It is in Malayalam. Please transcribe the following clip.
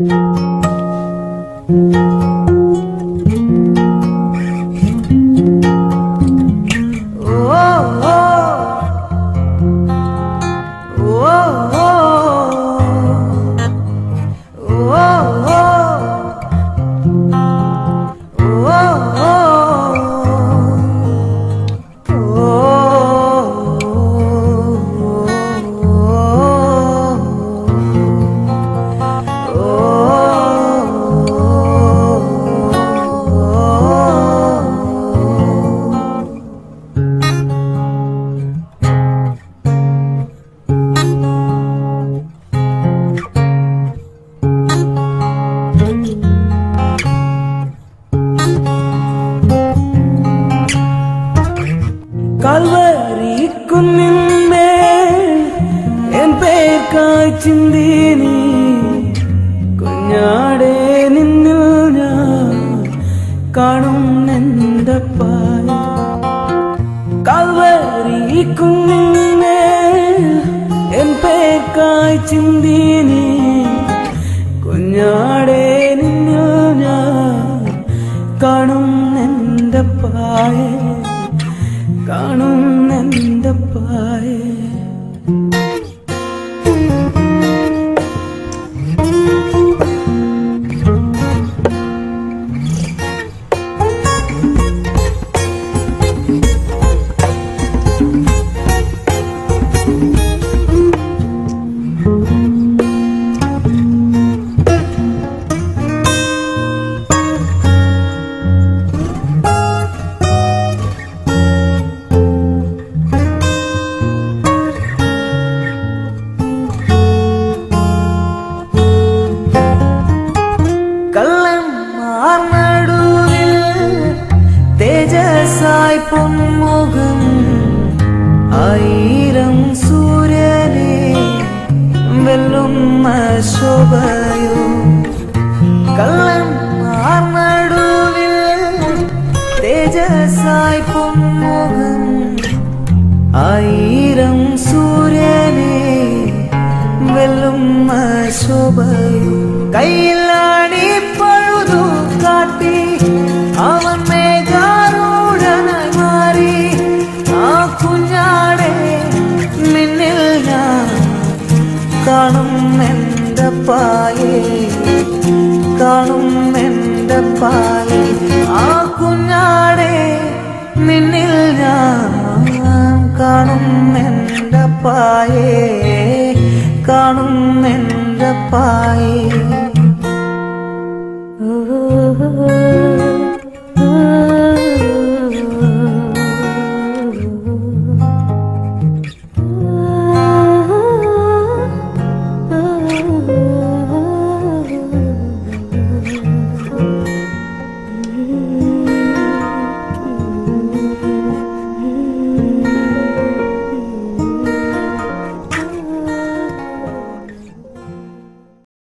Thank you. കുന്നിന്മേൽ എൻ പേർ കാച്ചിന്തി നീ. കുഞ്ഞാടെ നിന്നിൽ ഞാൻ കാണും എന്റെ പായ കാൽവരി കുന്നിന്മേൽ എൻ പേർ കാച്ചിന്തി നീ. കുഞ്ഞാടെ നിന്നിൽ ഞാൻ കാണും എന്റെ പായ பொன்னாய் பொன்முகம் ஆயிரம் சூரியனே வெல்லும் சோபையோ கள்ளன் நடுவில் தேஜசாய் பொன்முகம் ஆயிரம் சூரியனே வெல்லும் சோபையோ கையில் ஆடி பழுது காட்டி அவன் പായേ കാണും എന്റെ പായേ. ആ കുഞ്ഞാടെ നിന്നിൽ ഞാൻ കാണും എന്റെ പായേ കാണും എന്റെ പായേ.